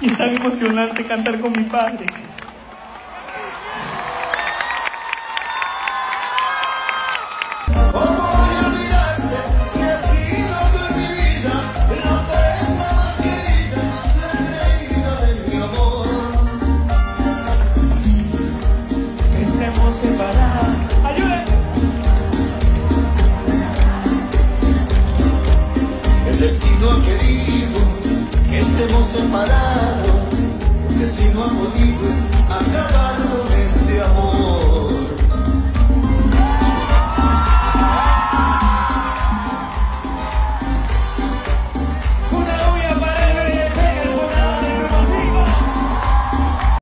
Y es tan emocionante cantar con mi padre. ¿Cómo voy a olvidarte si ha sido tu vida la ofrenda más querida? La herida de mi amor. ¿Estemos separados? ¡Ayúdenme! El destino querido hemos separado, que si no ha.